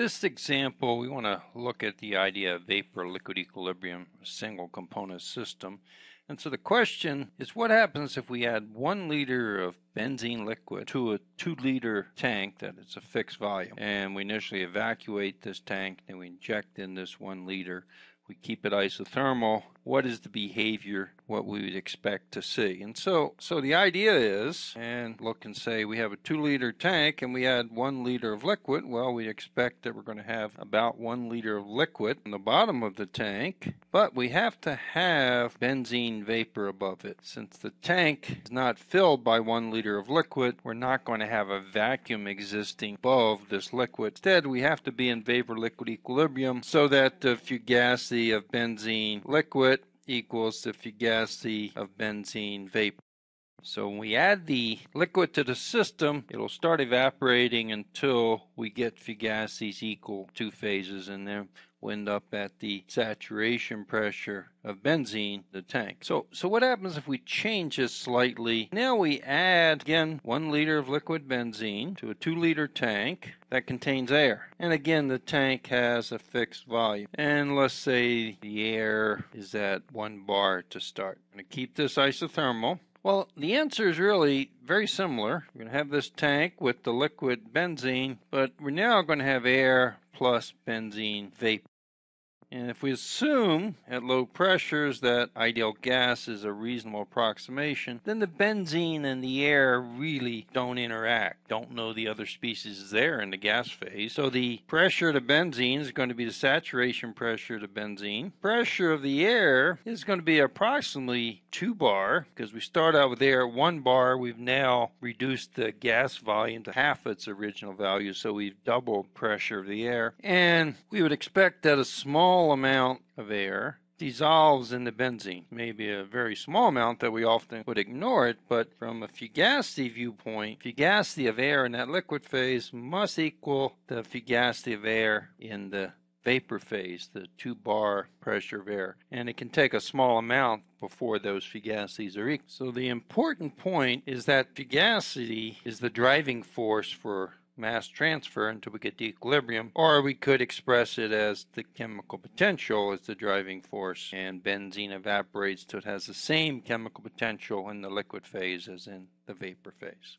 This example, we want to look at the idea of vapor-liquid equilibrium, a single component system. And so the question is what happens if we add one liter of benzene liquid to a two liter tank that is a fixed volume and we initially evacuate this tank and we inject in this one liter we keep it isothermal, what is the behavior, what we would expect to see. And so, so the idea is, and look and say we have a two liter tank and we add one liter of liquid, well, we expect that we're going to have about one liter of liquid in the bottom of the tank, but we have to have benzene vapor above it. Since the tank is not filled by one liter of liquid, we're not going to have a vacuum existing above this liquid. Instead, we have to be in vapor liquid equilibrium so that the fugacity of benzene liquid equals the fugacity of benzene vapor. So when we add the liquid to the system, it'll start evaporating until we get fugacities equal two phases, and then we'll end up at the saturation pressure of benzene, the tank. So, so what happens if we change this slightly? Now we add, again, one liter of liquid benzene to a two liter tank that contains air. And again, the tank has a fixed volume. And let's say the air is at one bar to start. I'm going to keep this isothermal. Well, the answer is really very similar. We're going to have this tank with the liquid benzene, but we're now going to have air plus benzene vapor. And if we assume at low pressures that ideal gas is a reasonable approximation, then the benzene and the air really don't interact, don't know the other species there in the gas phase. So the pressure to benzene is going to be the saturation pressure to benzene. Pressure of the air is going to be approximately 2 bar, because we start out with air at 1 bar. We've now reduced the gas volume to half its original value, so we've doubled pressure of the air. And we would expect that a small small amount of air dissolves in the benzene. Maybe a very small amount that we often would ignore it, but from a fugacity viewpoint, fugacity of air in that liquid phase must equal the fugacity of air in the vapor phase, the two bar pressure of air. And it can take a small amount before those fugacities are equal. So the important point is that fugacity is the driving force for mass transfer until we get to equilibrium, or we could express it as the chemical potential as the driving force, and benzene evaporates till it has the same chemical potential in the liquid phase as in the vapor phase.